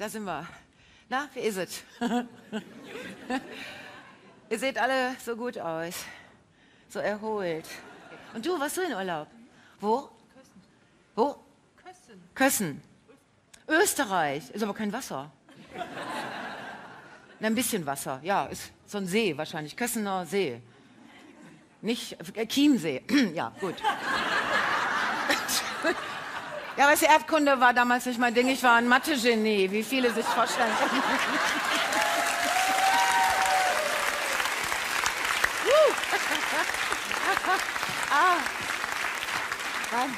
Da sind wir. Na, wie ist es? Ihr seht alle so gut aus. So erholt. Und du, warst du in Urlaub? Wo? Kössen. Wo? Kössen. Kössen. Österreich. Ist aber kein Wasser. Na, ein bisschen Wasser. Ja, ist so ein See wahrscheinlich. Kössener See. Nicht äh, Chiemsee. ja, gut. Ja, weißt du, Erdkunde war damals nicht mein Ding. Ich war ein Mathe-Genie, wie viele sich vorstellen können. ah. Nein.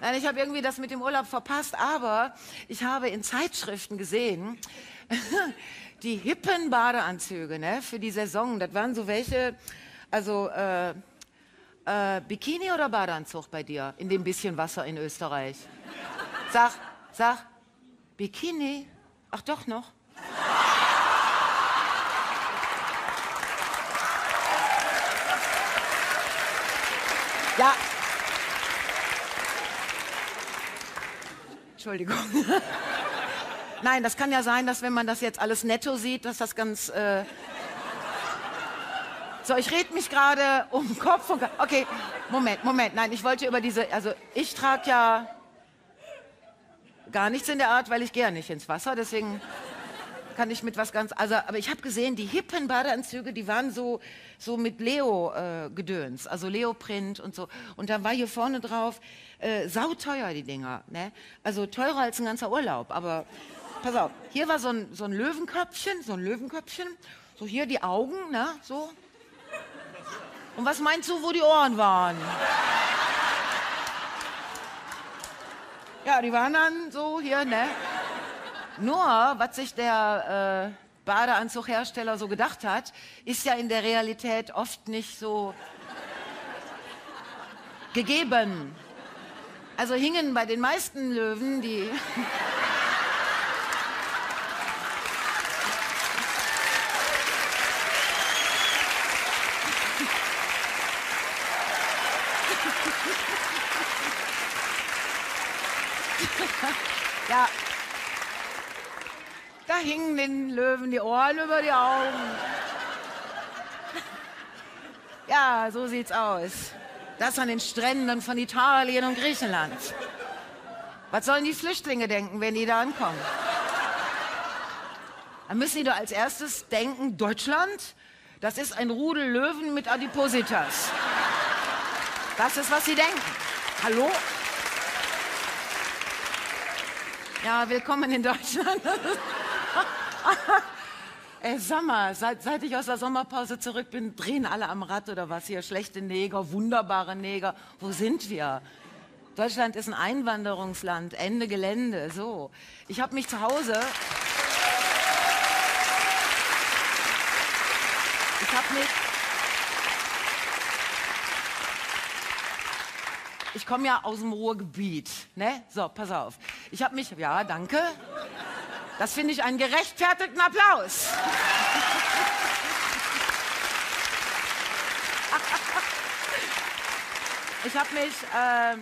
Nein, ich habe irgendwie das mit dem Urlaub verpasst, aber ich habe in Zeitschriften gesehen, die hippen Badeanzüge ne, für die Saison. Das waren so welche, also äh, äh, Bikini oder Badeanzug bei dir in dem bisschen Wasser in Österreich? Sag, sag, Bikini? Ach doch noch. Ja. Entschuldigung. Nein, das kann ja sein, dass wenn man das jetzt alles netto sieht, dass das ganz äh, so, ich rede mich gerade um Kopf und Okay, Moment, Moment. Nein, ich wollte über diese. Also, ich trage ja gar nichts in der Art, weil ich gehe ja nicht ins Wasser. Deswegen kann ich mit was ganz. Also, aber ich habe gesehen, die hippen Badeanzüge, die waren so, so mit Leo-Gedöns, äh, also Leoprint und so. Und da war hier vorne drauf äh, sauteuer, die Dinger. Ne? Also teurer als ein ganzer Urlaub. Aber pass auf, hier war so ein, so ein Löwenköpfchen, so ein Löwenköpfchen. So hier die Augen, ne? so und was meinst du, wo die Ohren waren? Ja, die waren dann so hier, ne? Nur, was sich der äh, Badeanzughersteller so gedacht hat, ist ja in der Realität oft nicht so gegeben. Also hingen bei den meisten Löwen die. Ja. Da hingen den Löwen die Ohren über die Augen. Ja, so sieht's aus. Das an den Stränden von Italien und Griechenland. Was sollen die Flüchtlinge denken, wenn die da ankommen? Dann müssen die doch als erstes denken, Deutschland, das ist ein Rudel Löwen mit Adipositas. Das ist, was sie denken. Hallo? Ja, willkommen in Deutschland. Ey, sag seit, seit ich aus der Sommerpause zurück bin, drehen alle am Rad oder was hier? Schlechte Neger, wunderbare Neger. Wo sind wir? Deutschland ist ein Einwanderungsland, Ende Gelände, so. Ich habe mich zu Hause... Ich habe mich... ich komme ja aus dem Ruhrgebiet. Ne? So, pass auf. Ich habe mich, ja, danke. Das finde ich einen gerechtfertigten Applaus. ich habe mich äh,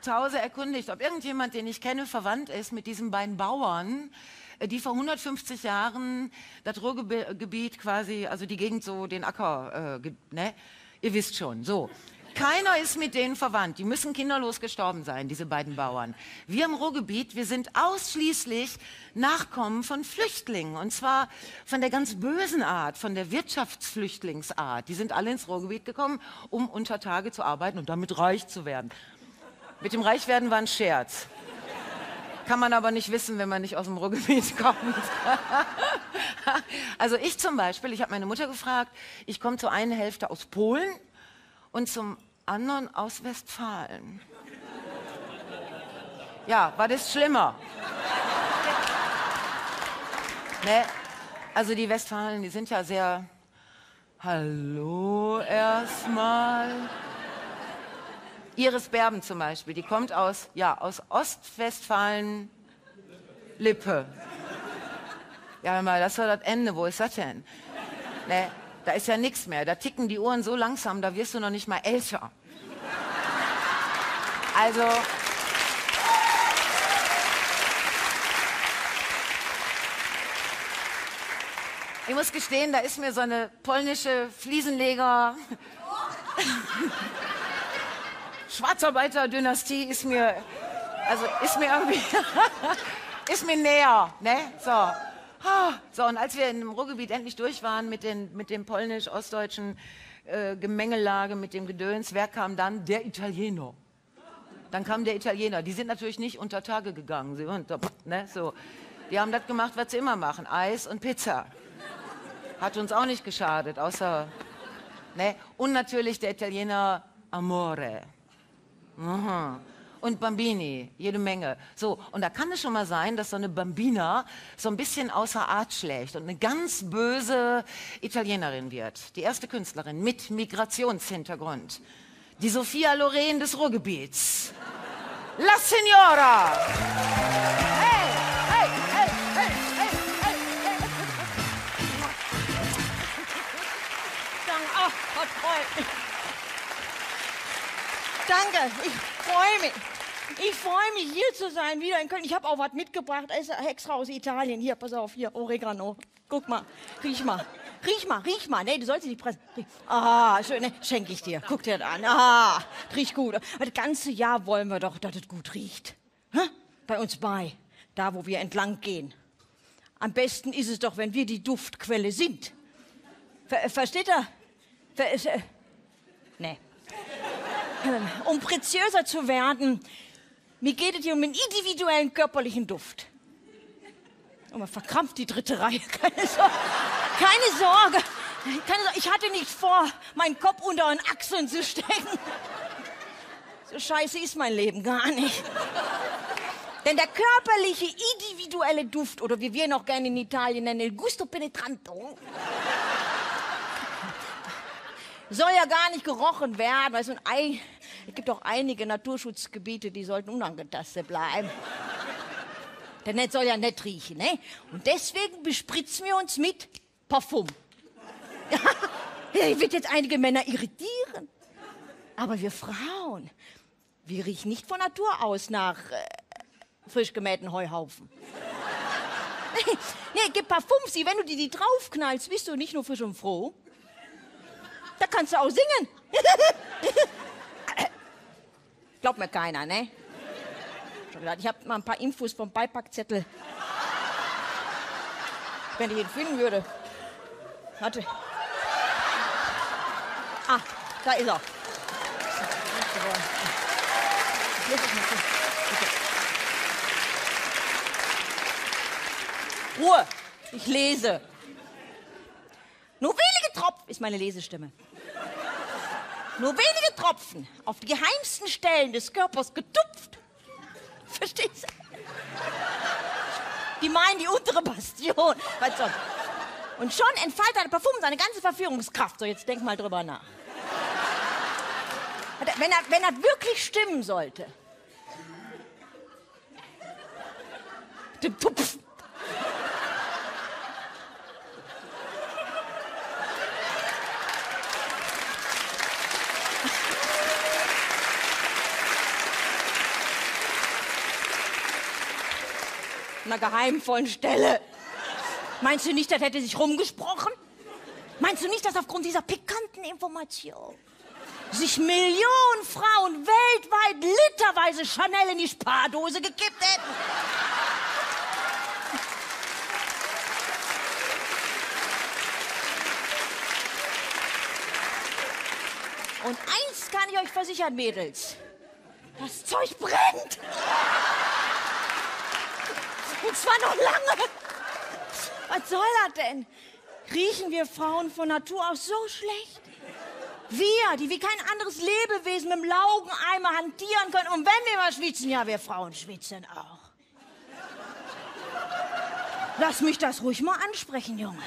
zu Hause erkundigt, ob irgendjemand, den ich kenne, verwandt ist mit diesen beiden Bauern, äh, die vor 150 Jahren das Ruhrgebiet quasi, also die Gegend so, den Acker, äh, ne? Ihr wisst schon, so. Keiner ist mit denen verwandt. Die müssen kinderlos gestorben sein, diese beiden Bauern. Wir im Ruhrgebiet, wir sind ausschließlich Nachkommen von Flüchtlingen. Und zwar von der ganz bösen Art, von der Wirtschaftsflüchtlingsart. Die sind alle ins Ruhrgebiet gekommen, um unter Tage zu arbeiten und damit reich zu werden. Mit dem Reichwerden war ein Scherz. Kann man aber nicht wissen, wenn man nicht aus dem Ruhrgebiet kommt. also ich zum Beispiel, ich habe meine Mutter gefragt, ich komme zu einer Hälfte aus Polen und zum anderen aus Westfalen. Ja, war das schlimmer? ne? Also die Westfalen, die sind ja sehr. Hallo erstmal. Iris Berben zum Beispiel, die kommt aus, ja, aus Ostwestfalen Lippe. Ja, mal, das war das Ende, wo ist das denn? Ne? Da ist ja nichts mehr. Da ticken die Uhren so langsam, da wirst du noch nicht mal älter. Also. Ich muss gestehen, da ist mir so eine polnische Fliesenleger. Schwarzarbeiter-Dynastie ist mir, also ist mir irgendwie, ist mir näher, ne? So. So, und als wir im Ruhrgebiet endlich durch waren mit, den, mit dem polnisch-ostdeutschen äh, Gemengelage, mit dem Gedöns, wer kam dann? Der Italiener. Dann kam der Italiener. Die sind natürlich nicht unter Tage gegangen. Sie, ne, so. Die haben das gemacht, was sie immer machen: Eis und Pizza. Hat uns auch nicht geschadet, außer. Ne? Und natürlich der Italiener Amore. Aha und Bambini, jede Menge. So, und da kann es schon mal sein, dass so eine Bambina so ein bisschen außer Art schlägt und eine ganz böse Italienerin wird. Die erste Künstlerin mit Migrationshintergrund. Die Sophia Loren des Ruhrgebiets. La Signora! Hey, hey, hey, hey, hey, hey, hey. Ach, Gott, freut mich. Danke, ich freue mich. Ich freue mich, hier zu sein, wieder in Köln. Ich habe auch was mitgebracht, extra aus Italien. Hier, pass auf, hier, Oregano. Guck mal, riech mal. Riech mal, riech mal. Nee, du sollst nicht pressen. Ah, schön, ne? schenke ich dir. Guck dir das an. Ah, riecht gut. Das ganze Jahr wollen wir doch, dass es gut riecht. Hä? Bei uns bei, da wo wir entlang gehen. Am besten ist es doch, wenn wir die Duftquelle sind. Ver versteht er? Ver nee. Um preziöser zu werden, mir geht es hier um einen individuellen körperlichen Duft. Und man verkrampft die dritte Reihe. Keine Sorge. Keine Sorge. Keine Sorge. Ich hatte nicht vor, meinen Kopf unter den Achseln zu stecken. So scheiße ist mein Leben gar nicht. Denn der körperliche, individuelle Duft, oder wie wir ihn auch gerne in Italien nennen, il gusto penetranto, soll ja gar nicht gerochen werden. Weil so ein Ei, es gibt auch einige Naturschutzgebiete, die sollten unangetastet bleiben. Der Netz soll ja nett riechen, ne? Und deswegen bespritzen wir uns mit Parfum. ja, wird jetzt einige Männer irritieren. Aber wir Frauen, wir riechen nicht von Natur aus nach äh, frisch gemähten Heuhaufen. nee, gib Parfums, wenn du die, die draufknallst, bist du nicht nur frisch und froh, da kannst du auch singen. Glaubt mir keiner, ne? Ich habe mal ein paar Infos vom Beipackzettel. Wenn ich ihn finden würde. Warte. Ah, da ist er. Ruhe, ich lese. Nur wenige Tropfen ist meine Lesestimme. Nur wenige Tropfen auf die geheimsten Stellen des Körpers getupft. Verstehst du? Die meinen die untere Bastion. Sonst? Und schon entfaltet ein Parfum seine ganze Verführungskraft. So, jetzt denk mal drüber nach. Wenn er, wenn er wirklich stimmen sollte. Dem einer geheimvollen Stelle. Meinst du nicht, das hätte sich rumgesprochen? Meinst du nicht, dass aufgrund dieser pikanten Information sich Millionen Frauen weltweit literweise Chanel in die Spardose gekippt hätten? Und eins kann ich euch versichern, Mädels. Das Zeug brennt. Und zwar noch lange. Was soll das denn? Riechen wir Frauen von Natur aus so schlecht? Wir, die wie kein anderes Lebewesen mit dem Laugeneimer hantieren können. Und wenn wir mal schwitzen, ja, wir Frauen schwitzen auch. Lass mich das ruhig mal ansprechen, Junge.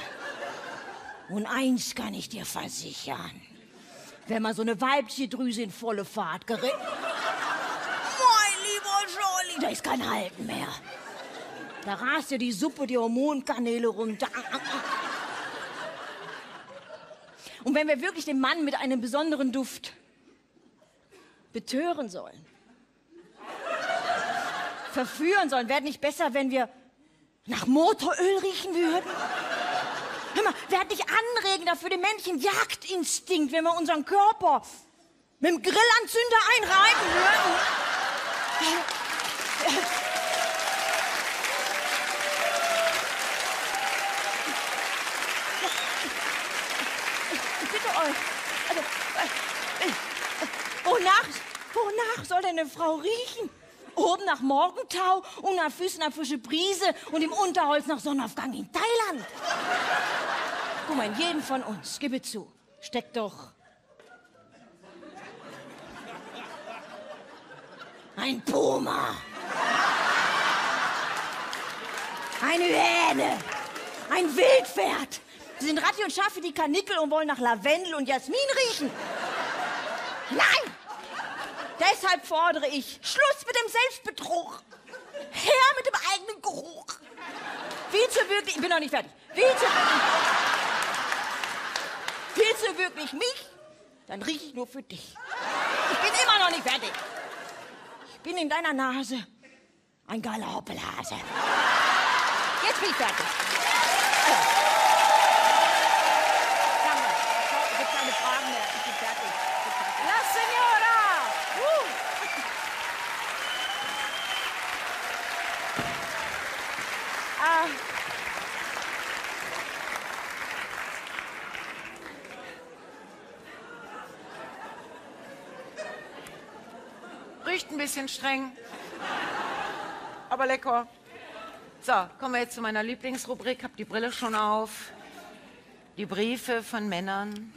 Und eins kann ich dir versichern. Wenn man so eine weibliche Drüse in volle Fahrt gerät. Mein lieber Jolie, da ist kein Halten mehr. Da rast ja die Suppe, die Hormonkanäle runter. Und wenn wir wirklich den Mann mit einem besonderen Duft betören sollen, verführen sollen, wäre nicht besser, wenn wir nach Motoröl riechen würden? Hör mal, hat dich anregender für den männlichen Jagdinstinkt, wenn wir unseren Körper mit dem Grillanzünder einreiben würden? Ich bitte euch. Also, äh, äh, wonach, wonach soll denn eine Frau riechen? Oben nach Morgentau und nach Füßen nach frische Brise und im Unterholz nach Sonnenaufgang in Thailand. Guck mal, in jedem von uns, gib es zu, steckt doch ein Puma. Eine Hyäne. Ein Wildpferd. Sie sind Ratti und Schafe, die Karnickel und wollen nach Lavendel und Jasmin riechen. Nein! Deshalb fordere ich Schluss mit dem Selbstbetrug. Her mit dem eigenen Geruch. Willst du wirklich, ich bin noch nicht fertig. Du wirklich, willst du wirklich mich? Dann rieche ich nur für dich. Ich bin immer noch nicht fertig. Ich bin in deiner Nase ein geiler Hoppelhase. Jetzt bin ich fertig. Danke. Es gibt keine Fragen mehr. Ich bin fertig. Ich bin fertig. La Signora! Uh. Ah. Streng, aber lecker. So, kommen wir jetzt zu meiner Lieblingsrubrik. Hab die Brille schon auf. Die Briefe von Männern.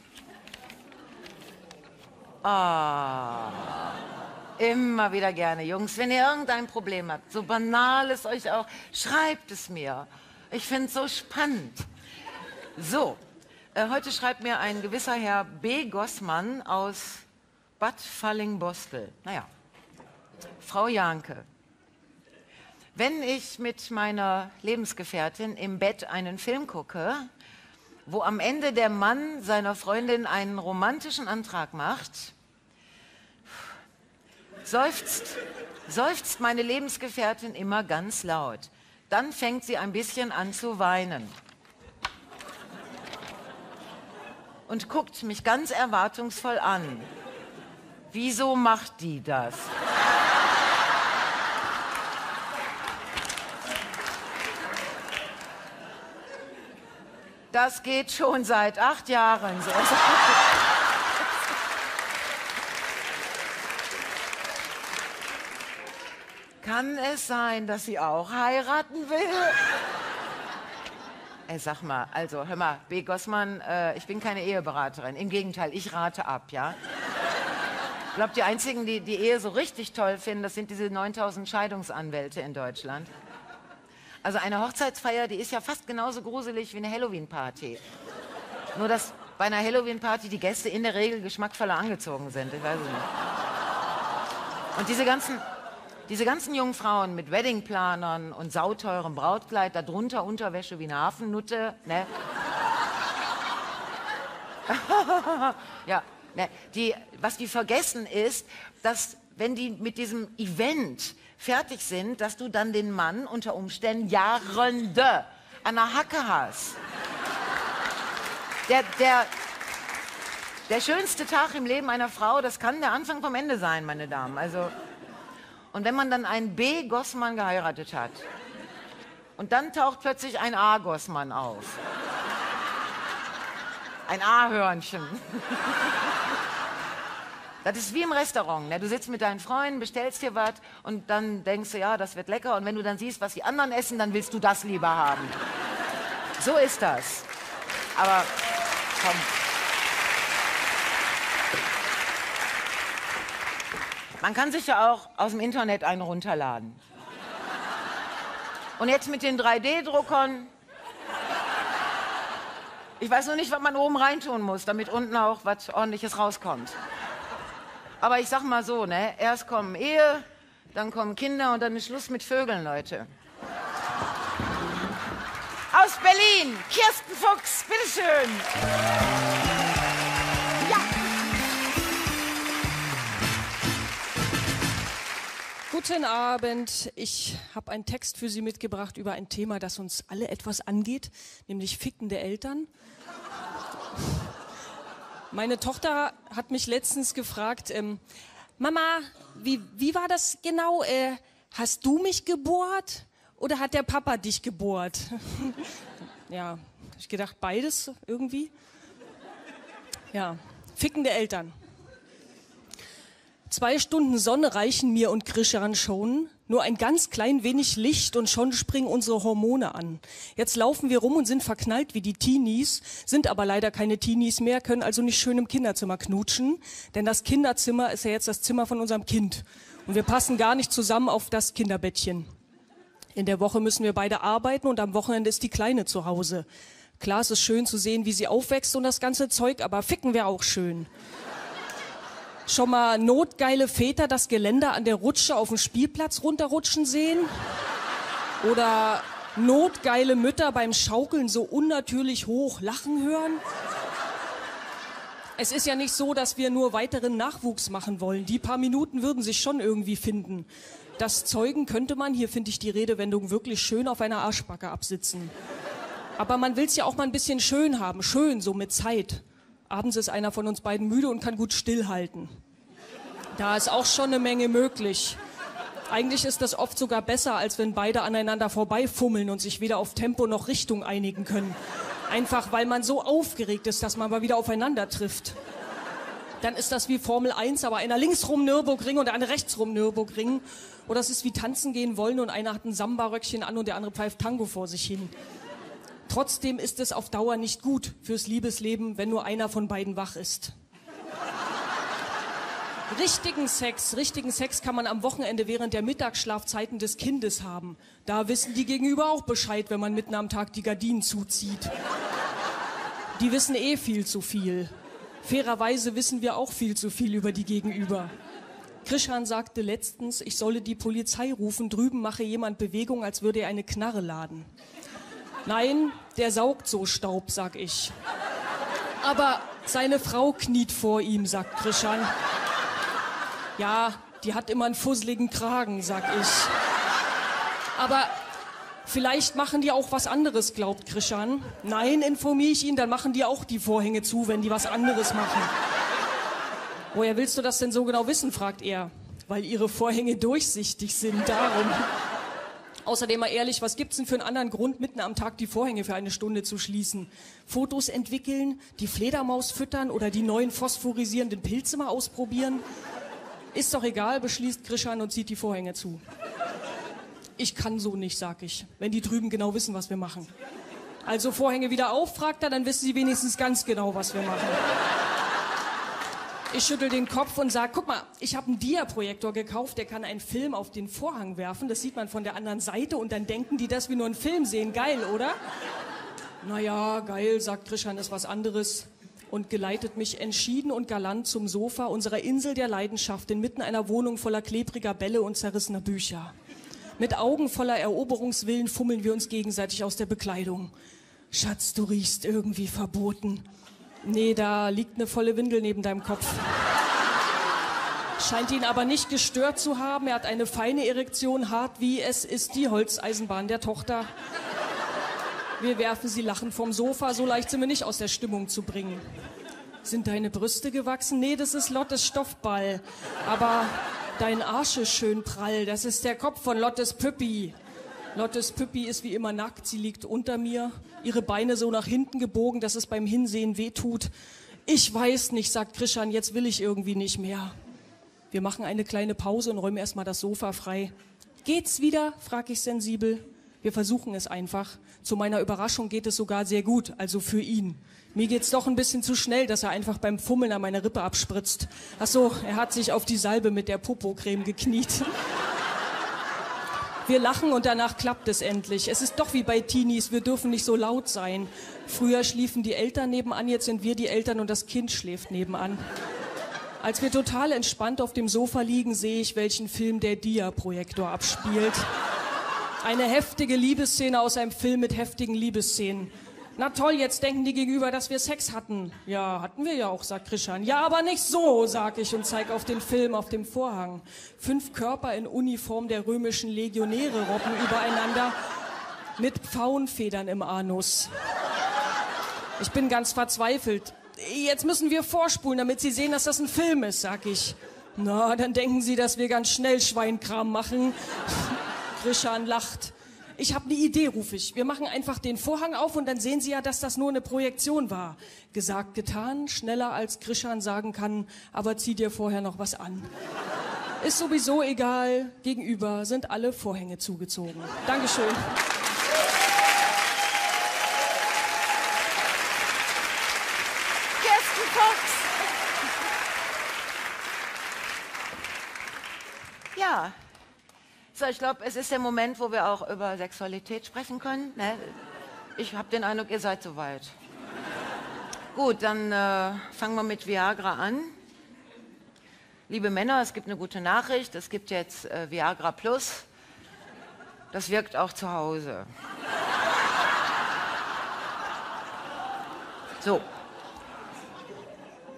Ah, immer wieder gerne. Jungs, wenn ihr irgendein Problem habt, so banal es euch auch, schreibt es mir. Ich finde es so spannend. So, äh, heute schreibt mir ein gewisser Herr B. Gossmann aus Bad Fallingbostel. Naja, Frau Janke. Wenn ich mit meiner Lebensgefährtin im Bett einen Film gucke, wo am Ende der Mann seiner Freundin einen romantischen Antrag macht, seufzt, seufzt meine Lebensgefährtin immer ganz laut. Dann fängt sie ein bisschen an zu weinen. Und guckt mich ganz erwartungsvoll an. Wieso macht die das? Das geht schon seit acht Jahren so. Kann es sein, dass sie auch heiraten will? Ey, sag mal, also hör mal, B. Gossmann, äh, ich bin keine Eheberaterin. Im Gegenteil, ich rate ab, ja? Ich glaube, die einzigen, die die Ehe so richtig toll finden, das sind diese 9000 Scheidungsanwälte in Deutschland. Also eine Hochzeitsfeier, die ist ja fast genauso gruselig wie eine Halloween-Party. Nur, dass bei einer Halloween-Party die Gäste in der Regel geschmackvoller angezogen sind. Ich weiß es nicht. Und diese ganzen, diese ganzen jungen Frauen mit Weddingplanern und sauteurem Brautkleid, darunter Unterwäsche wie eine Hafennutte, ne? ja, ne, die, was die vergessen ist, dass wenn die mit diesem Event fertig sind, dass du dann den Mann unter Umständen Jahrende an der Hacke hast. Der, der, der schönste Tag im Leben einer Frau, das kann der Anfang vom Ende sein, meine Damen. Also, und wenn man dann einen B. Gossmann geheiratet hat und dann taucht plötzlich ein A. Gossmann auf. Ein A-Hörnchen. Das ist wie im Restaurant. Ne? Du sitzt mit deinen Freunden, bestellst dir was und dann denkst du, ja, das wird lecker. Und wenn du dann siehst, was die anderen essen, dann willst du das lieber haben. So ist das. Aber komm. Man kann sich ja auch aus dem Internet einen runterladen. Und jetzt mit den 3D-Druckern. Ich weiß noch nicht, was man oben reintun muss, damit unten auch was ordentliches rauskommt. Aber ich sag mal so, ne? Erst kommen Ehe, dann kommen Kinder und dann ist Schluss mit Vögeln, Leute. Aus Berlin, Kirsten Fuchs, bitteschön. Ja. Guten Abend. Ich habe einen Text für Sie mitgebracht über ein Thema, das uns alle etwas angeht, nämlich fickende Eltern. Meine Tochter hat mich letztens gefragt, ähm, Mama, wie, wie war das genau? Äh, hast du mich gebohrt oder hat der Papa dich gebohrt? ja, ich gedacht, beides irgendwie. Ja, fickende Eltern. Zwei Stunden Sonne reichen mir und Krishan schon. Nur ein ganz klein wenig Licht und schon springen unsere Hormone an. Jetzt laufen wir rum und sind verknallt wie die Teenies, sind aber leider keine Teenies mehr, können also nicht schön im Kinderzimmer knutschen, denn das Kinderzimmer ist ja jetzt das Zimmer von unserem Kind. Und wir passen gar nicht zusammen auf das Kinderbettchen. In der Woche müssen wir beide arbeiten und am Wochenende ist die Kleine zu Hause. Klar, es ist schön zu sehen, wie sie aufwächst und das ganze Zeug, aber ficken wäre auch schön. Schon mal notgeile Väter das Geländer an der Rutsche auf dem Spielplatz runterrutschen sehen? Oder notgeile Mütter beim Schaukeln so unnatürlich hoch lachen hören? Es ist ja nicht so, dass wir nur weiteren Nachwuchs machen wollen. Die paar Minuten würden sich schon irgendwie finden. Das Zeugen könnte man, hier finde ich die Redewendung wirklich schön, auf einer Arschbacke absitzen. Aber man will es ja auch mal ein bisschen schön haben, schön, so mit Zeit. Abends ist einer von uns beiden müde und kann gut stillhalten. Da ist auch schon eine Menge möglich. Eigentlich ist das oft sogar besser, als wenn beide aneinander vorbeifummeln und sich weder auf Tempo noch Richtung einigen können. Einfach weil man so aufgeregt ist, dass man mal wieder aufeinander trifft. Dann ist das wie Formel 1, aber einer links rum Nürburgring und andere rechts rum Nürburgring. Oder es ist wie tanzen gehen wollen und einer hat ein Samba-Röckchen an und der andere pfeift Tango vor sich hin. Trotzdem ist es auf Dauer nicht gut fürs Liebesleben, wenn nur einer von beiden wach ist. Richtigen Sex, richtigen Sex kann man am Wochenende während der Mittagsschlafzeiten des Kindes haben. Da wissen die Gegenüber auch Bescheid, wenn man mitten am Tag die Gardinen zuzieht. Die wissen eh viel zu viel. Fairerweise wissen wir auch viel zu viel über die Gegenüber. Krishan sagte letztens, ich solle die Polizei rufen, drüben mache jemand Bewegung, als würde er eine Knarre laden. Nein, der saugt so Staub, sag ich. Aber seine Frau kniet vor ihm, sagt Krishan. Ja, die hat immer einen fusseligen Kragen, sag ich. Aber vielleicht machen die auch was anderes, glaubt Krishan. Nein, informiere ich ihn, dann machen die auch die Vorhänge zu, wenn die was anderes machen. Woher willst du das denn so genau wissen, fragt er. Weil ihre Vorhänge durchsichtig sind, darum. Außerdem mal ehrlich, was gibt's denn für einen anderen Grund, mitten am Tag die Vorhänge für eine Stunde zu schließen? Fotos entwickeln, die Fledermaus füttern oder die neuen phosphorisierenden Pilze mal ausprobieren? Ist doch egal, beschließt Krishan und zieht die Vorhänge zu. Ich kann so nicht, sag ich, wenn die drüben genau wissen, was wir machen. Also Vorhänge wieder auf, fragt er, dann wissen sie wenigstens ganz genau, was wir machen. Ich schüttel den Kopf und sage, guck mal, ich habe einen Dia-Projektor gekauft, der kann einen Film auf den Vorhang werfen. Das sieht man von der anderen Seite und dann denken die, dass wir nur einen Film sehen. Geil, oder? Naja, geil, sagt Krishan, ist was anderes und geleitet mich entschieden und galant zum Sofa unserer Insel der Leidenschaft inmitten einer Wohnung voller klebriger Bälle und zerrissener Bücher. Mit Augen voller Eroberungswillen fummeln wir uns gegenseitig aus der Bekleidung. Schatz, du riechst irgendwie verboten. Nee, da liegt eine volle Windel neben deinem Kopf. Scheint ihn aber nicht gestört zu haben. Er hat eine feine Erektion, hart wie es ist die Holzeisenbahn der Tochter. Wir werfen sie lachend vom Sofa, so leicht sind wir nicht aus der Stimmung zu bringen. Sind deine Brüste gewachsen? Nee, das ist Lottes Stoffball. Aber dein Arsch ist schön prall. Das ist der Kopf von Lottes Püppi. Lottes Püppi ist wie immer nackt, sie liegt unter mir, ihre Beine so nach hinten gebogen, dass es beim Hinsehen wehtut. Ich weiß nicht, sagt Krishan, jetzt will ich irgendwie nicht mehr. Wir machen eine kleine Pause und räumen erstmal das Sofa frei. Geht's wieder? frag ich sensibel. Wir versuchen es einfach. Zu meiner Überraschung geht es sogar sehr gut, also für ihn. Mir geht's doch ein bisschen zu schnell, dass er einfach beim Fummeln an meine Rippe abspritzt. Ach so, er hat sich auf die Salbe mit der Popocreme gekniet. Wir lachen und danach klappt es endlich. Es ist doch wie bei Teenies, wir dürfen nicht so laut sein. Früher schliefen die Eltern nebenan, jetzt sind wir die Eltern und das Kind schläft nebenan. Als wir total entspannt auf dem Sofa liegen, sehe ich, welchen Film der Dia-Projektor abspielt. Eine heftige Liebesszene aus einem Film mit heftigen Liebesszenen. Na toll, jetzt denken die gegenüber, dass wir Sex hatten. Ja, hatten wir ja auch, sagt Krishan. Ja, aber nicht so, sag ich und zeig auf den Film auf dem Vorhang. Fünf Körper in Uniform der römischen Legionäre robben übereinander mit Pfauenfedern im Anus. Ich bin ganz verzweifelt. Jetzt müssen wir vorspulen, damit Sie sehen, dass das ein Film ist, sag ich. Na, dann denken Sie, dass wir ganz schnell Schweinkram machen. Krishan lacht. Ich habe eine Idee, rufe ich. Wir machen einfach den Vorhang auf und dann sehen Sie ja, dass das nur eine Projektion war. Gesagt, getan, schneller als Krishan sagen kann, aber zieh dir vorher noch was an. Ist sowieso egal, gegenüber sind alle Vorhänge zugezogen. Dankeschön. Kirsten Fox. Ja. So, ich glaube, es ist der Moment, wo wir auch über Sexualität sprechen können. Ne? Ich habe den Eindruck, ihr seid soweit. Gut, dann äh, fangen wir mit Viagra an. Liebe Männer, es gibt eine gute Nachricht. Es gibt jetzt äh, Viagra Plus. Das wirkt auch zu Hause. So.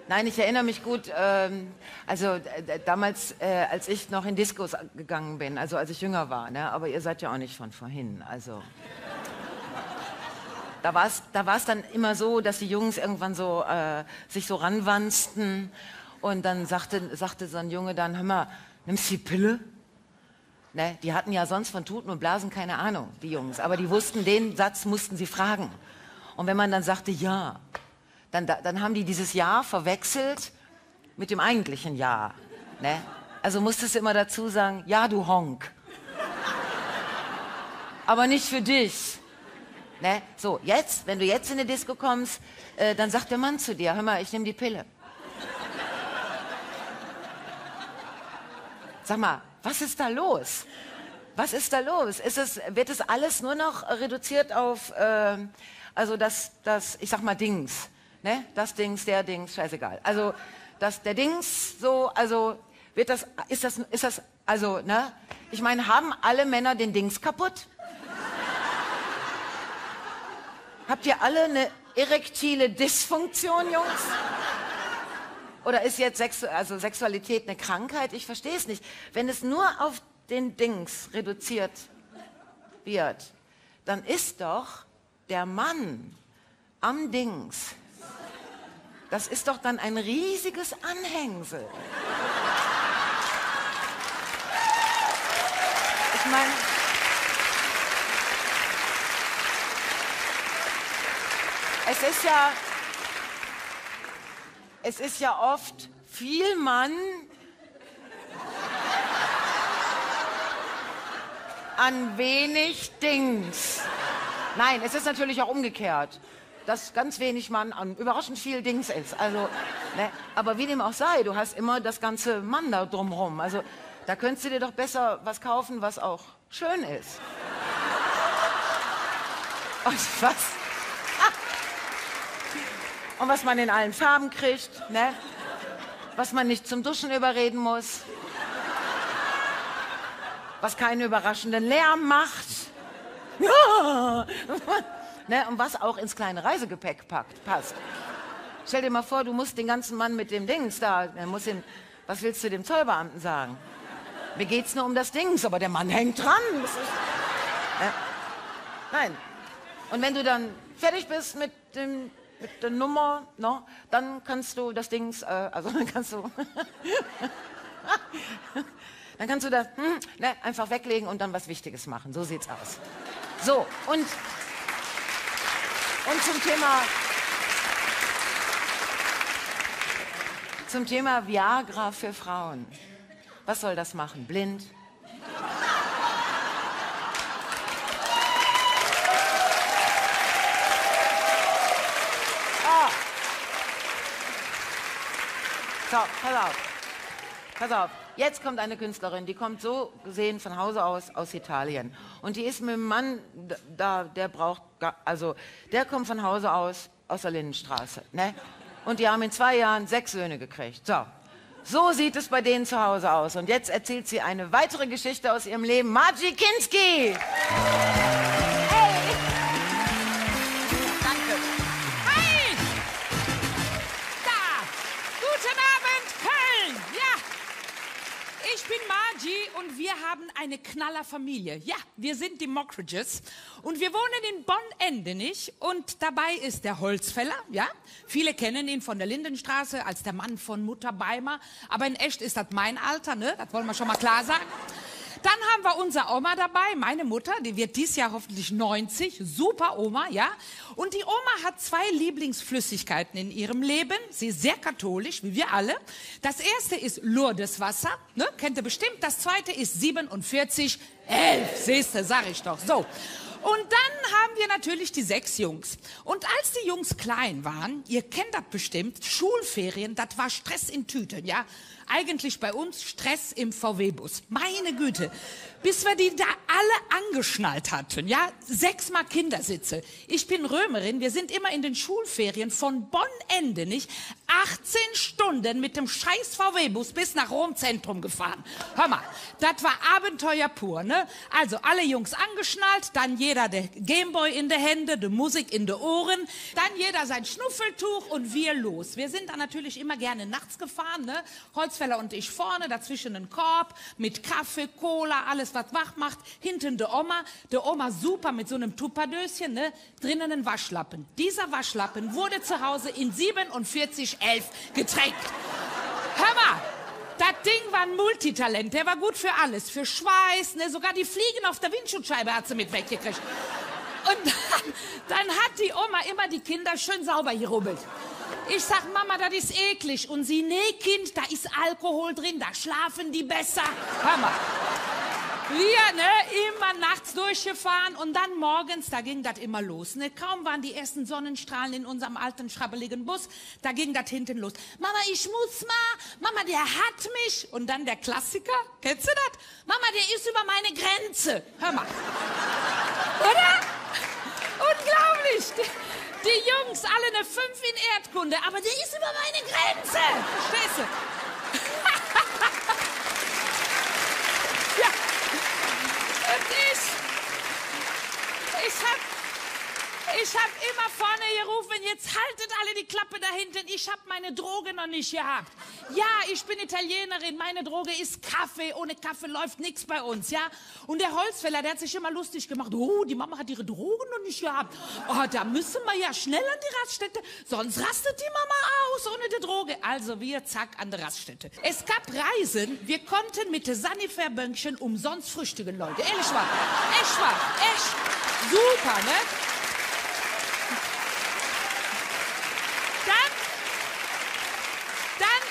Nein, ich erinnere mich gut, ähm, also äh, damals, äh, als ich noch in Diskos gegangen bin, also als ich jünger war, ne? aber ihr seid ja auch nicht von vorhin, also. Da war es da war's dann immer so, dass die Jungs irgendwann so äh, sich so ranwanzten und dann sagte, sagte so ein Junge dann, hör mal, nimmst du die Pille? Ne? Die hatten ja sonst von Tuten und Blasen keine Ahnung, die Jungs, aber die wussten, den Satz mussten sie fragen. Und wenn man dann sagte, ja, dann, dann haben die dieses Ja verwechselt mit dem eigentlichen Ja. Ne? Also musstest du immer dazu sagen, ja, du Honk. Aber nicht für dich. Ne? So, jetzt, wenn du jetzt in eine Disco kommst, äh, dann sagt der Mann zu dir, hör mal, ich nehme die Pille. Sag mal, was ist da los? Was ist da los? Ist es, wird es alles nur noch reduziert auf, äh, also das, das, ich sag mal, Dings? Ne? Das Dings, der Dings, scheißegal. Also das, der Dings, so, also wird das, ist das, ist das, also, ne? Ich meine, haben alle Männer den Dings kaputt? Habt ihr alle eine erektile Dysfunktion, Jungs? Oder ist jetzt Sexu also Sexualität eine Krankheit? Ich verstehe es nicht. Wenn es nur auf den Dings reduziert wird, dann ist doch der Mann am Dings das ist doch dann ein riesiges Anhängsel. Ich meine, es ist ja, es ist ja oft viel Mann an wenig Dings. Nein, es ist natürlich auch umgekehrt dass ganz wenig Mann an überraschend viel Dings ist. Also, ne? Aber wie dem auch sei, du hast immer das ganze Mann da drumherum. Also da könntest du dir doch besser was kaufen, was auch schön ist. Und was? Und was man in allen Farben kriegt, ne? Was man nicht zum Duschen überreden muss. Was keinen überraschenden Lärm macht. Ja ne, und was auch ins kleine Reisegepäck packt, passt. Stell dir mal vor, du musst den ganzen Mann mit dem Dings da, der muss ihn, was willst du dem Zollbeamten sagen? Mir geht's nur um das Dings, aber der Mann hängt dran. Ist, äh, nein. Und wenn du dann fertig bist mit, dem, mit der Nummer, no, dann kannst du das Dings, äh, also dann kannst du, dann kannst du das hm, ne, einfach weglegen und dann was Wichtiges machen. So sieht's aus. So, und und zum Thema, zum Thema Viagra für Frauen. Was soll das machen? Blind? Ah. So, pass auf. Pass auf. Jetzt kommt eine Künstlerin, die kommt so gesehen von Hause aus aus Italien. Und die ist mit einem Mann da, der braucht, also der kommt von Hause aus aus der Lindenstraße. Ne? Und die haben in zwei Jahren sechs Söhne gekriegt. So. So sieht es bei denen zu Hause aus. Und jetzt erzählt sie eine weitere Geschichte aus ihrem Leben. Margie Kinski! G und wir haben eine Knallerfamilie. Ja, wir sind die Mockridges und wir wohnen in Bonn-Endenich und dabei ist der Holzfäller, ja. Viele kennen ihn von der Lindenstraße als der Mann von Mutter Beimer, aber in echt ist das mein Alter, ne? Das wollen wir schon mal klar sagen. Dann haben wir unser Oma dabei, meine Mutter, die wird dies Jahr hoffentlich 90, super Oma, ja. Und die Oma hat zwei Lieblingsflüssigkeiten in ihrem Leben. Sie ist sehr katholisch, wie wir alle. Das erste ist Lourdeswasser, ne? kennt ihr bestimmt. Das zweite ist 47, 11, siehste, sag ich doch. So. Und dann haben wir natürlich die sechs Jungs. Und als die Jungs klein waren, ihr kennt das bestimmt, Schulferien, das war Stress in Tüten, ja. Eigentlich bei uns Stress im VW-Bus. Meine Güte. Bis wir die da alle angeschnallt hatten, ja. Sechsmal Kindersitze. Ich bin Römerin, wir sind immer in den Schulferien von Bonn-Ende, nicht? 18 Stunden mit dem scheiß VW-Bus bis nach Rom Zentrum gefahren. Hör mal, das war Abenteuer pur, ne? Also alle Jungs angeschnallt, dann jeder der Gameboy in der Hände, die Musik in den Ohren, dann jeder sein Schnuffeltuch und wir los. Wir sind dann natürlich immer gerne nachts gefahren, ne? Holzfäller und ich vorne, dazwischen ein Korb mit Kaffee, Cola, alles was wach macht, hinten der Oma, der Oma super mit so einem Tupperdöschen, ne? Drinnen ein Waschlappen. Dieser Waschlappen wurde zu Hause in 47 11 getränkt. Hör mal, das Ding war ein Multitalent. Der war gut für alles. Für Schweiß, ne? sogar die Fliegen auf der Windschutzscheibe hat sie mit weggekriegt. Und dann, dann hat die Oma immer die Kinder schön sauber gerubbelt. Ich sag, Mama, das ist eklig. Und sie, nee, Kind, da ist Alkohol drin, da schlafen die besser. Hör mal. Wir, ne, immer nachts durchgefahren und dann morgens, da ging das immer los. Ne? Kaum waren die ersten Sonnenstrahlen in unserem alten, schrabbeligen Bus, da ging das hinten los. Mama, ich muss mal, Mama, der hat mich. Und dann der Klassiker, kennst du das? Mama, der ist über meine Grenze. Hör mal. Oder? Unglaublich. Die, die Jungs, alle eine 5 in Erdkunde, aber der ist über meine Grenze. Verstehst du? Und ich, ich hab, ich hab immer vorne gerufen, jetzt haltet alle die Klappe da hinten, ich hab meine Droge noch nicht gehabt. Ja, ich bin Italienerin, meine Droge ist Kaffee, ohne Kaffee läuft nichts bei uns, ja. Und der Holzfäller, der hat sich immer lustig gemacht, oh, die Mama hat ihre Drogen noch nicht gehabt. Oh, da müssen wir ja schnell an die Raststätte, sonst rastet die Mama aus ohne die Droge. Also wir, zack, an der Raststätte. Es gab Reisen, wir konnten mit der Sanifair-Bönkchen umsonst frühstücken, Leute. Ehrlich wahr, echt wahr, echt super, ne? Dann, dann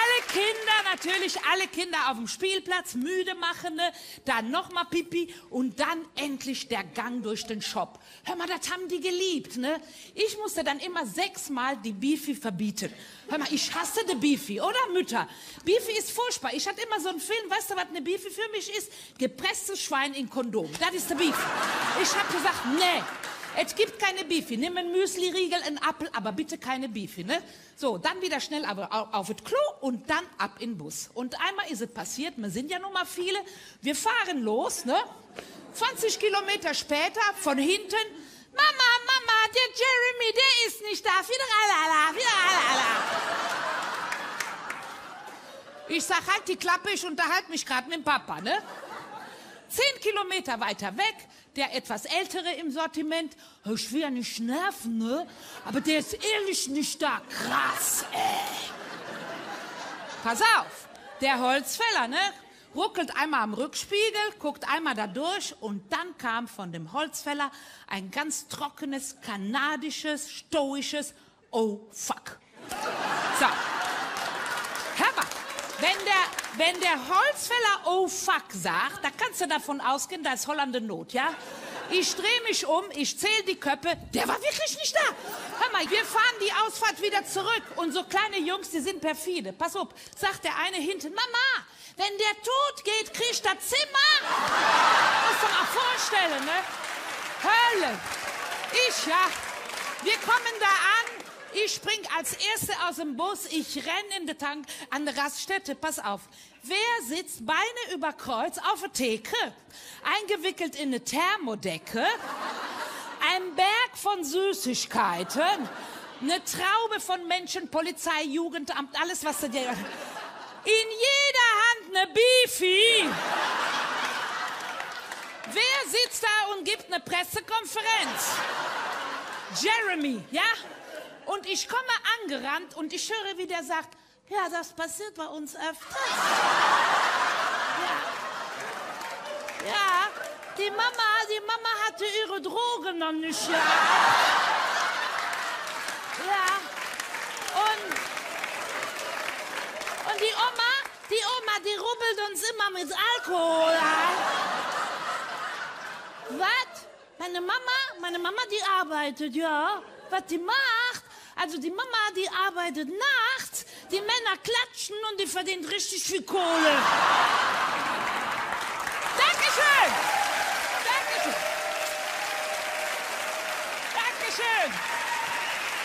alle Kinder, natürlich alle Kinder auf dem Spielplatz, müde machen, ne? dann nochmal Pipi und dann endlich der Gang durch den Shop. Hör mal, das haben die geliebt, ne? Ich musste dann immer sechsmal die Beefy verbieten. Hör mal, ich hasse die Beefy, oder Mütter? Beefy ist furchtbar. Ich hatte immer so einen Film, weißt du, was eine Beefy für mich ist? Gepresstes Schwein in Kondom. Das ist der Beefy. Ich habe gesagt, nee. Es gibt keine Beefy. Nimm einen Müsli-Riegel, einen Apfel, aber bitte keine Beefy, ne? So, dann wieder schnell aber au- auf das Klo und dann ab in den Bus. Und einmal ist es passiert, wir sind ja nun mal viele, wir fahren los, ne? 20 Kilometer später, von hinten, Mama, Mama, der Jeremy, der ist nicht da, fideralala, fideralala. Ich sag, halt die Klappe, ich unterhalte mich gerade mit dem Papa, ne? Zehn Kilometer weiter weg, der etwas ältere im Sortiment. Ich will ja nicht nerven, ne? Aber der ist ehrlich nicht da. Krass, ey. Pass auf, der Holzfäller, ne? Ruckelt einmal am Rückspiegel, guckt einmal da durch und dann kam von dem Holzfäller ein ganz trockenes, kanadisches, stoisches Oh fuck. So. Hör mal, wenn der, wenn der Holzfäller oh fuck sagt, da kannst du davon ausgehen, da ist Hollande Not, ja? Ich drehe mich um, ich zähle die Köpfe, der war wirklich nicht da. Hör mal, wir fahren die Ausfahrt wieder zurück und so kleine Jungs, die sind perfide. Pass auf, sagt der eine hinten, Mama, wenn der tot geht, kriegst du das Zimmer. Musst du mal vorstellen, ne? Hölle. Ich, ja, wir kommen da an. Ich spring als Erste aus dem Bus. Ich renn in den Tank an der Raststätte. Pass auf. Wer sitzt Beine über Kreuz auf der Theke? Eingewickelt in eine Thermodecke? Ein Berg von Süßigkeiten? Eine Traube von Menschen, Polizei, Jugendamt, alles, was du dir... In jeder Hand ne Beefy. Wer sitzt da und gibt eine Pressekonferenz? Jeremy, ja? Und ich komme angerannt und ich höre, wie der sagt, ja, das passiert bei uns öfters. Ja. Ja, die Mama, die Mama hatte ihre Drogen noch nicht, ja. Ja. Und, und die Oma, die Oma, die rubbelt uns immer mit Alkohol. Ja. Was? Meine Mama, meine Mama, die arbeitet, ja. Was die macht? Also die Mama, die arbeitet nachts, die Männer klatschen und die verdient richtig viel Kohle. Dankeschön! Dankeschön! Dankeschön!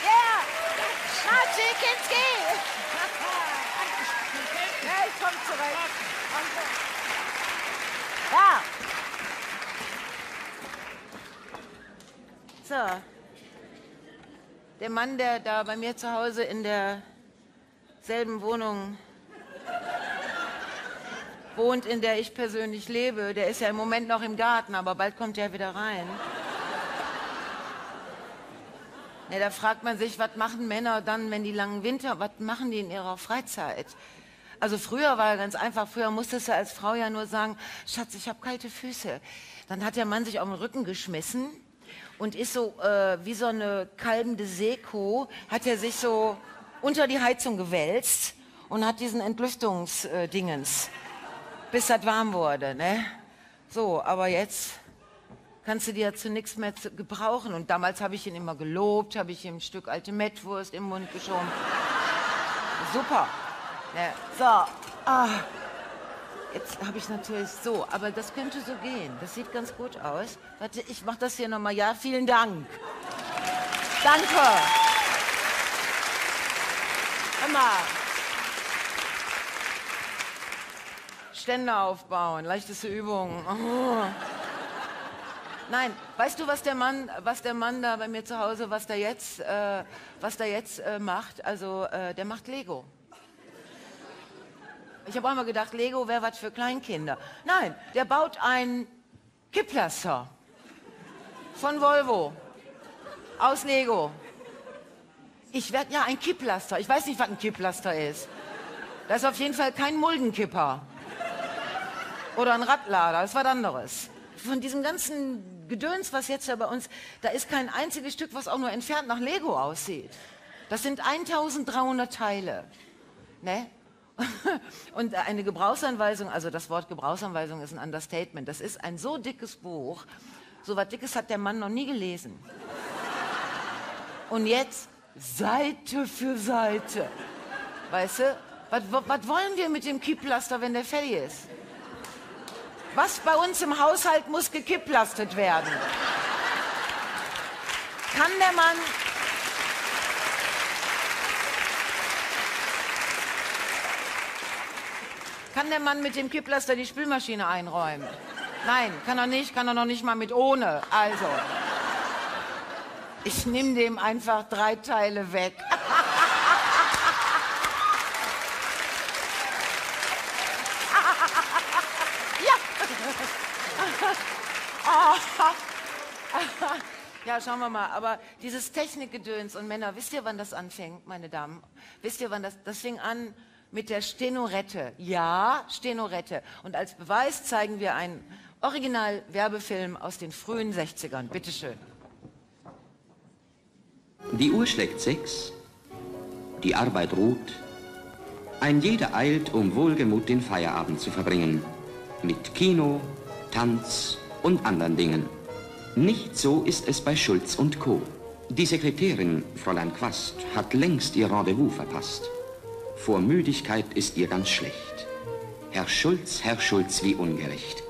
Ja! Nazi Kinski! Ja, ich komm zurück. Ja, So. Der Mann, der da bei mir zu Hause in derselben Wohnung wohnt, in der ich persönlich lebe, der ist ja im Moment noch im Garten, aber bald kommt er wieder rein. Ja, da fragt man sich, was machen Männer dann, wenn die langen Winter, was machen die in ihrer Freizeit? Also früher war ja ganz einfach, früher musstest du als Frau ja nur sagen, Schatz, ich habe kalte Füße. Dann hat der Mann sich auf den Rücken geschmissen und ist so äh, wie so eine kalbende Seekuh, hat er sich so unter die Heizung gewälzt und hat diesen Entlüftungsdingens, bis das warm wurde. Ne? So, aber jetzt kannst du ja zu nichts mehr zu gebrauchen. Und damals habe ich ihn immer gelobt, habe ich ihm ein Stück alte Mettwurst im Mund geschoben. Super. Ja, so, ah. Jetzt habe ich natürlich so, aber das könnte so gehen. Das sieht ganz gut aus. Warte, ich mache das hier nochmal. Ja, vielen Dank. Danke. Immer. Stände aufbauen, leichteste Übung. Oh. Nein, weißt du, was der Mann, was der Mann da bei mir zu Hause, was der jetzt, äh, was der jetzt äh, macht? Also, äh, der macht Lego. Ich habe immer gedacht, Lego wäre was für Kleinkinder. Nein, der baut ein Kipplaster von Volvo aus Lego. Ich werde ja ein Kipplaster. Ich weiß nicht, was ein Kipplaster ist. Das ist auf jeden Fall kein Muldenkipper. Oder ein Radlader, das ist was anderes. Von diesem ganzen Gedöns, was jetzt ja bei uns, da ist kein einziges Stück, was auch nur entfernt nach Lego aussieht. Das sind 1300 Teile. Ne? Und eine Gebrauchsanweisung, also das Wort Gebrauchsanweisung ist ein Understatement. Das ist ein so dickes Buch, so was Dickes hat der Mann noch nie gelesen. Und jetzt Seite für Seite. Weißt du, was, wollen wir mit dem Kipplaster, wenn der fertig ist? Was bei uns im Haushalt muss gekipplastet werden? Kann der Mann Kann der Mann mit dem Kipplaster die Spülmaschine einräumen? Nein, kann er nicht, kann er noch nicht mal mit ohne. Also, ich nehme dem einfach drei Teile weg. Ja, schauen wir mal. Aber dieses Technikgedöns und Männer, wisst ihr, wann das anfängt, meine Damen? Wisst ihr, wann das, das fing an mit der Stenorette. Ja, Stenorette. Und als Beweis zeigen wir einen Original-Werbefilm aus den frühen 60ern. Bitte schön. Die Uhr schlägt sechs, die Arbeit ruht, ein jeder eilt, um wohlgemut den Feierabend zu verbringen. Mit Kino, Tanz und anderen Dingen. Nicht so ist es bei Schulz und Co. Die Sekretärin, Fräulein Quast, hat längst ihr Rendezvous verpasst. Vor Müdigkeit ist ihr ganz schlecht. Herr Schulz, Herr Schulz, wie ungerecht.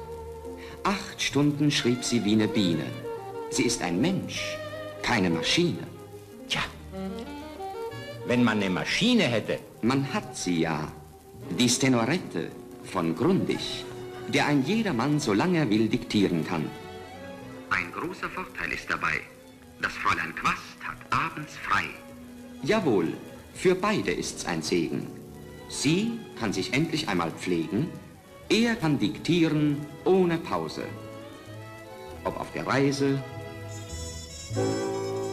Acht Stunden schrieb sie wie eine Biene. Sie ist ein Mensch, keine Maschine. Tja, wenn man eine Maschine hätte. Man hat sie ja. Die Stenorette von Grundig, der ein jedermann, solange er will, diktieren kann. Ein großer Vorteil ist dabei. Das Fräulein Quast hat abends frei. Jawohl, für beide ist's ein Segen. Sie kann sich endlich einmal pflegen Er kann diktieren ohne Pause. Ob auf der Reise,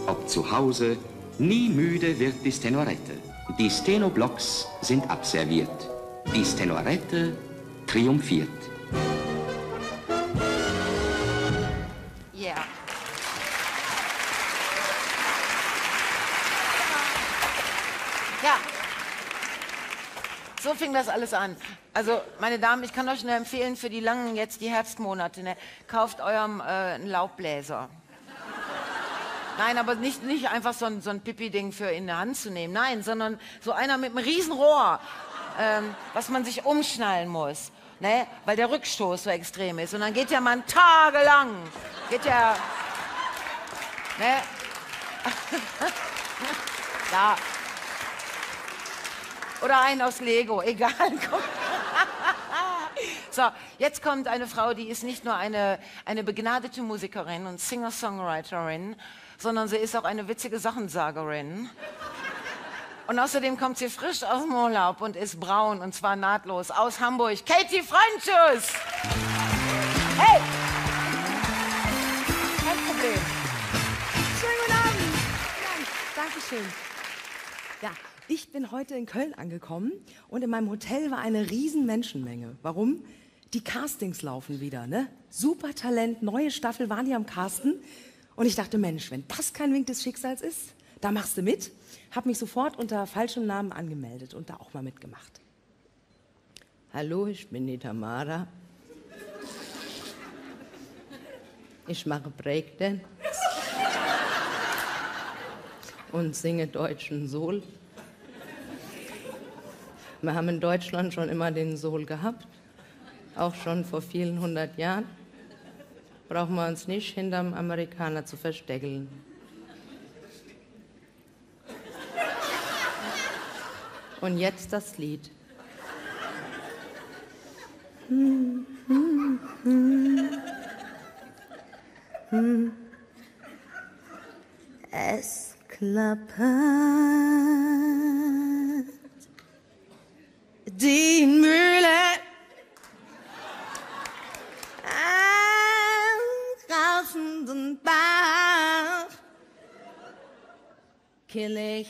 ob zu Hause, nie müde wird die Stenorette. Die Stenoblocks sind abserviert. Die Stenorette triumphiert. Fing das alles an. Also, meine Damen, ich kann euch nur empfehlen, für die langen, jetzt die Herbstmonate, ne, kauft eurem äh, einen Laubbläser. Nein, aber nicht, nicht einfach so ein, so ein Pipi-Ding für in der Hand zu nehmen. Nein, sondern so einer mit einem Riesenrohr, ähm, was man sich umschnallen muss. Ne? Weil der Rückstoß so extrem ist. Und dann geht ja man tagelang, geht ja, ne? ja. Oder ein aus Lego, egal. So, jetzt kommt eine Frau, die ist nicht nur eine, eine begnadete Musikerin und Singer-Songwriterin, sondern sie ist auch eine witzige Sachensagerin. Und außerdem kommt sie frisch aus dem Urlaub und ist braun und zwar nahtlos aus Hamburg. Katie Franchus! Hey! Kein Problem. Schönen guten Abend. Dankeschön. Ja, ich bin heute in Köln angekommen und in meinem Hotel war eine riesen Menschenmenge. Warum? Die Castings laufen wieder, ne? Super Talent, neue Staffel waren die am Casten. Und ich dachte, Mensch, wenn das kein Wink des Schicksals ist, da machst du mit. Hab mich sofort unter falschem Namen angemeldet und da auch mal mitgemacht. Hallo, ich bin die Tamara. Ich mache Breakdance und singe deutschen Soul. Wir haben in Deutschland schon immer den Soul gehabt, auch schon vor vielen hundert Jahren. Brauchen wir uns nicht hinterm Amerikaner zu versteckeln. Und jetzt das Lied. Es klappert Kirchenglas.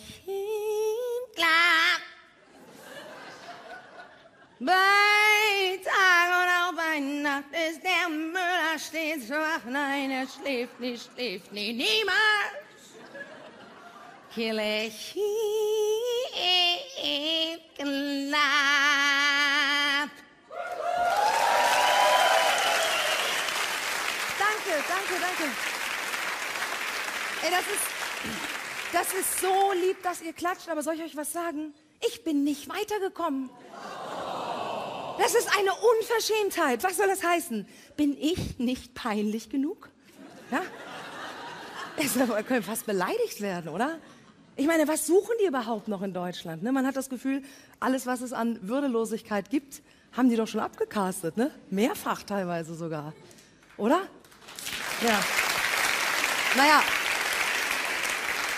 Bei Tag und auch bei Nacht ist der Müller stets schwach. Nein, er schläft nicht, schläft nie, niemals. Kirchenglas. Danke, danke, danke. Ey, das ist, das ist so lieb, dass ihr klatscht, aber soll ich euch was sagen? Ich bin nicht weitergekommen. Das ist eine Unverschämtheit. Was soll das heißen? Bin ich nicht peinlich genug? Ja? Es können fast beleidigt werden, oder? Ich meine, was suchen die überhaupt noch in Deutschland? Ne? Man hat das Gefühl, alles, was es an Würdelosigkeit gibt, haben die doch schon abgecastet, ne? Mehrfach teilweise sogar. Oder? Ja. Naja.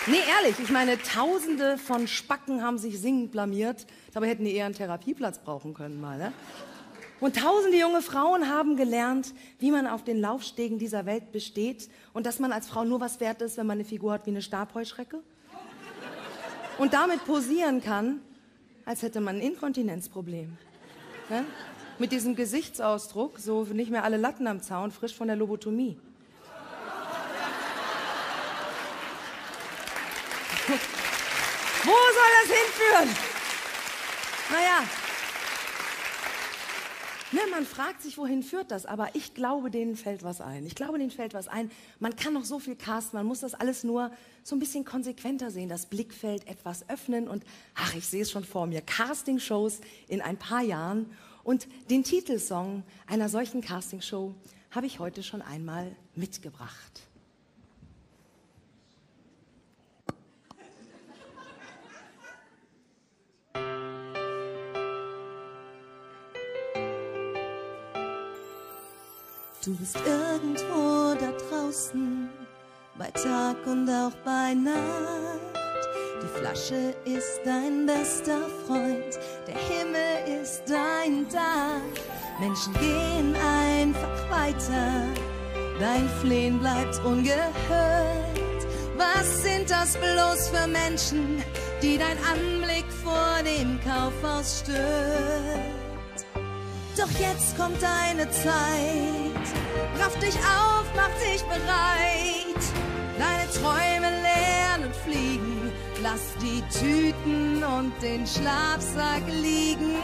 Nee, ehrlich, ich meine, Tausende von Spacken haben sich singend blamiert. Dabei hätten die eher einen Therapieplatz brauchen können mal, ne? Und tausende junge Frauen haben gelernt, wie man auf den Laufstegen dieser Welt besteht und dass man als Frau nur was wert ist, wenn man eine Figur hat wie eine Stabheuschrecke. Und damit posieren kann, als hätte man ein Inkontinenzproblem. Ne? Mit diesem Gesichtsausdruck, so nicht mehr alle Latten am Zaun, frisch von der Lobotomie. Wo soll das hinführen? Naja. Ne, man fragt sich, wohin führt das, aber ich glaube, denen fällt was ein. Ich glaube, denen fällt was ein. Man kann noch so viel casten, man muss das alles nur so ein bisschen konsequenter sehen, das Blickfeld etwas öffnen und, ach, ich sehe es schon vor mir, Castingshows in ein paar Jahren. Und den Titelsong einer solchen Castingshow habe ich heute schon einmal mitgebracht. Du bist irgendwo da draußen, bei Tag und auch bei Nacht. Die Flasche ist dein bester Freund, der Himmel ist dein Dach. Menschen gehen einfach weiter, dein Flehen bleibt ungehört. Was sind das bloß für Menschen, die dein Anblick vor dem Kaufhaus stört? Doch jetzt kommt deine Zeit, raff dich auf, mach dich bereit. Deine Träume lernen fliegen, lass die Tüten und den Schlafsack liegen.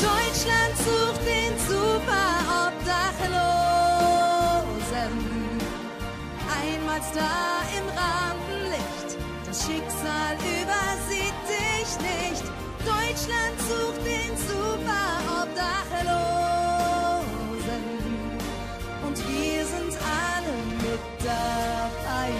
Deutschland sucht den super Obdachlosen einmal da im Rampenlicht. Das Schicksal übersieht dich nicht. Deutschland sucht den super Obdachlosen. Und wir sind alle mit dabei.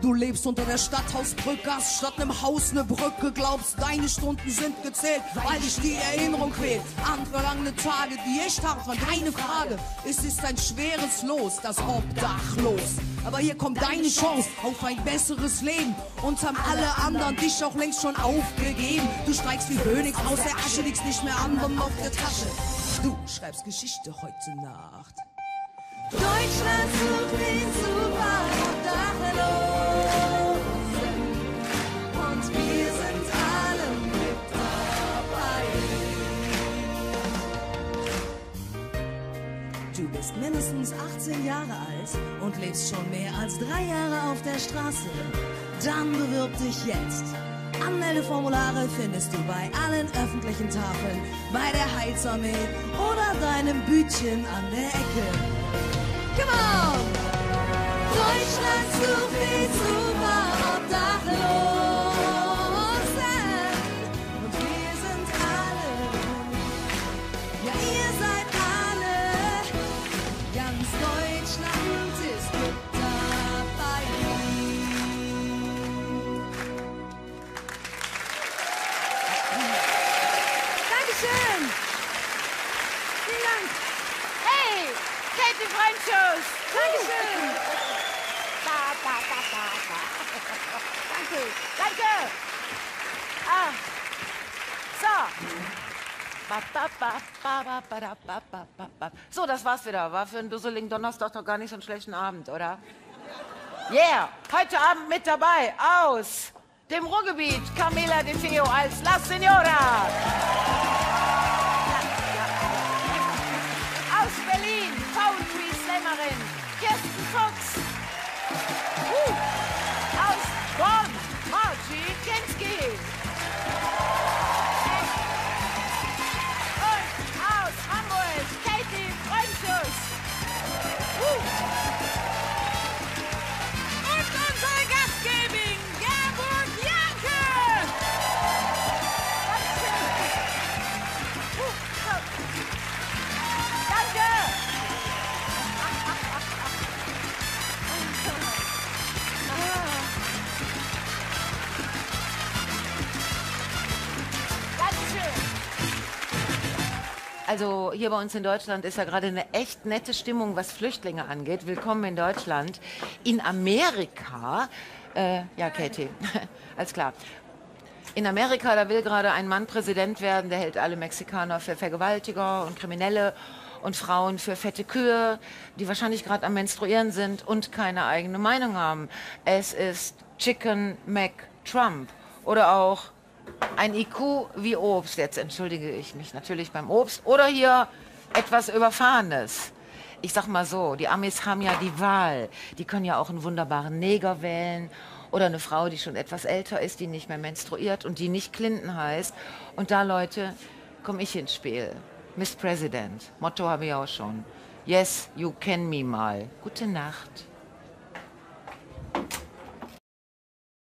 Du lebst unter der Stadthausbrücke, hast statt nem Haus ne Brücke, glaubst deine Stunden sind gezählt, weil dich die Erinnerung quält. An vergangene Tage, die echt hart waren, keine Frage. Es ist ein schweres Los, das Obdachlos. Aber hier kommt deine Chance auf ein besseres Leben. Uns haben alle anderen dich auch längst schon aufgegeben. Du steigst wie Phönix aus der Asche, liegst nicht mehr anderen auf der Tasche. Du schreibst Geschichte heute Nacht. Deutschland sucht den super bist mindestens 18 Jahre alt und lebst schon mehr als drei Jahre auf der Straße. Dann bewirb dich jetzt. Anmeldeformulare findest du bei allen öffentlichen Tafeln, bei der Heizarmee oder deinem Bütchen an der Ecke. Come on! Deutschland sucht die super So, das war's wieder. War für einen dusseligen Donnerstag doch gar nicht so einen schlechten Abend, oder? Yeah, heute Abend mit dabei aus dem Ruhrgebiet Camila De Feo als La Signora. Aus Berlin, Poetry Slammerin, Kirsten Fuchs. Uh. Hier bei uns in Deutschland ist ja gerade eine echt nette Stimmung, was Flüchtlinge angeht. Willkommen in Deutschland. In Amerika, äh, ja Katie, alles klar. In Amerika, da will gerade ein Mann Präsident werden, der hält alle Mexikaner für Vergewaltiger und Kriminelle und Frauen für fette Kühe, die wahrscheinlich gerade am Menstruieren sind und keine eigene Meinung haben. Es ist Chicken Mac Trump oder auch ein IQ wie Obst. Jetzt entschuldige ich mich natürlich beim Obst. Oder hier etwas Überfahrenes. Ich sag mal so, die Amis haben ja die Wahl. Die können ja auch einen wunderbaren Neger wählen oder eine Frau, die schon etwas älter ist, die nicht mehr menstruiert und die nicht Clinton heißt. Und da, Leute, komme ich ins Spiel. Miss President. Motto habe ich auch schon. Yes, you can me mal. Gute Nacht.